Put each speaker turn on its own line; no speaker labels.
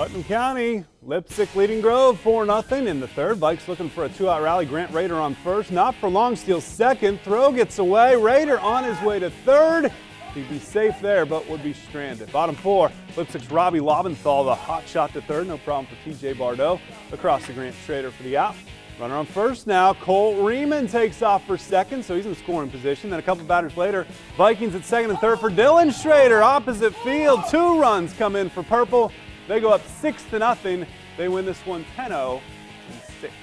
Putnam County, Leipsic leading Grove 4 0 in the third. Vikes looking for a two out rally. Grant Raider on first. Not for long. Steals second. Throw gets away. Raider on his way to third. He'd be safe there, but would be stranded. Bottom four, Leipsic's Robbie Lobenthal, the hot shot to third. No problem for TJ Bardot. Across the Grant Schrader for the out. Runner on first now. Colt Riemann takes off for second, so he's in scoring position. Then a couple batters later, Vikings at second and third for Dylan Schrader. Opposite field, two runs come in for Purple. They go up six to nothing. They win this one 10-0 in six.